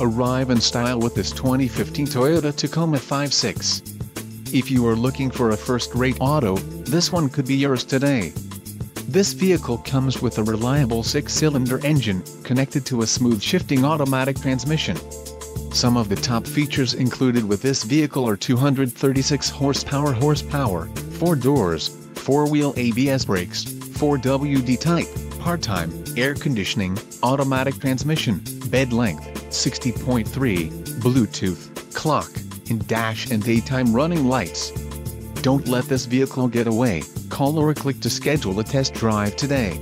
Arrive in style with this 2015 Toyota Tacoma V6. If you are looking for a first-rate auto, this one could be yours today. This vehicle comes with a reliable six-cylinder engine, connected to a smooth shifting automatic transmission. Some of the top features included with this vehicle are 236 horsepower horsepower, 4 doors, 4-wheel ABS brakes, 4WD type, part-time, air conditioning, automatic transmission, bed length, 60.3, Bluetooth, clock, in dash and daytime running lights. Don't let this vehicle get away, call or click to schedule a test drive today.